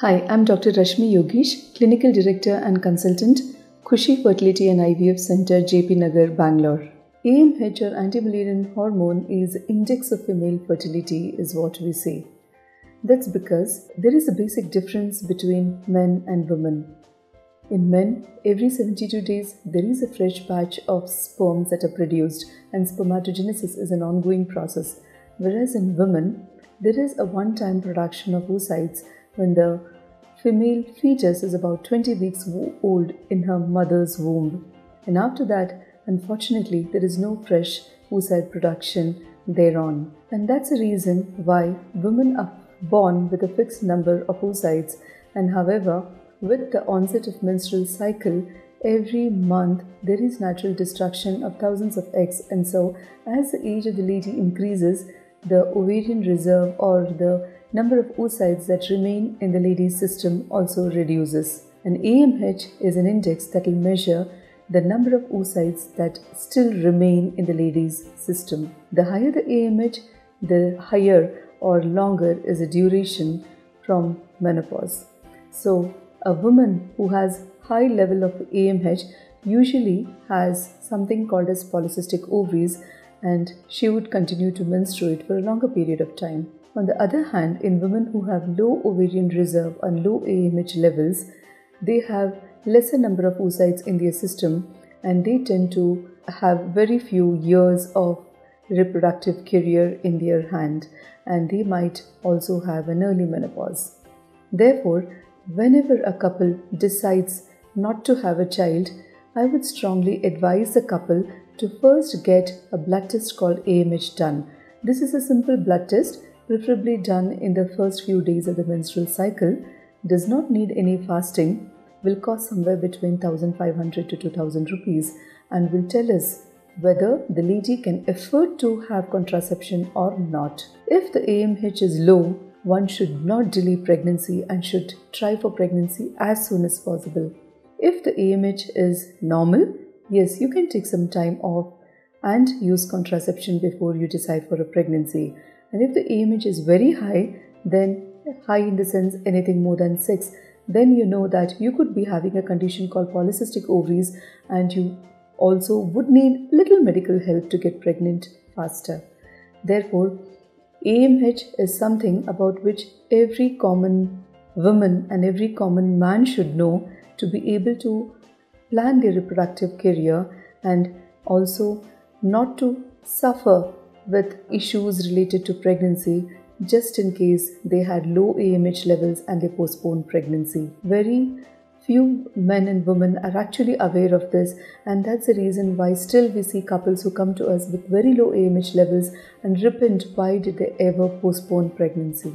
Hi, I'm Dr. Rashmi Yogish, Clinical Director and Consultant, Khushi Fertility and IVF Center, JP Nagar, Bangalore. AMH or anti-Mullerian hormone is index of female fertility is what we say. That's because there is a basic difference between men and women. In men, every 72 days there is a fresh batch of sperms that are produced and spermatogenesis is an ongoing process. Whereas in women, there is a one-time production of oocytes when the female fetus is about 20 weeks old in her mother's womb. And after that, unfortunately, there is no fresh oocyte production thereon. And that's the reason why women are born with a fixed number of oocytes. And however, with the onset of menstrual cycle, every month there is natural destruction of thousands of eggs. And so, as the age of the lady increases, the ovarian reserve or the number of oocytes that remain in the lady's system also reduces. An AMH is an index that will measure the number of oocytes that still remain in the lady's system. The higher the AMH, the higher or longer is the duration from menopause. So, a woman who has high level of AMH usually has something called as polycystic ovaries and she would continue to menstruate for a longer period of time. On the other hand, in women who have low ovarian reserve and low AMH levels, they have lesser number of oocytes in their system and they tend to have very few years of reproductive career in their hand and they might also have an early menopause. Therefore, whenever a couple decides not to have a child, I would strongly advise the couple to first get a blood test called AMH done. This is a simple blood test preferably done in the first few days of the menstrual cycle, does not need any fasting, will cost somewhere between 1500 to 2000 rupees and will tell us whether the lady can afford to have contraception or not. If the AMH is low, one should not delay pregnancy and should try for pregnancy as soon as possible. If the AMH is normal, yes, you can take some time off and use contraception before you decide for a pregnancy. And if the AMH is very high, then high in the sense anything more than 6, then you know that you could be having a condition called polycystic ovaries and you also would need little medical help to get pregnant faster. Therefore, AMH is something about which every common woman and every common man should know to be able to plan their reproductive career and also not to suffer with issues related to pregnancy just in case they had low AMH levels and they postponed pregnancy. Very few men and women are actually aware of this, and that's the reason why still we see couples who come to us with very low AMH levels and repent why did they ever postpone pregnancy.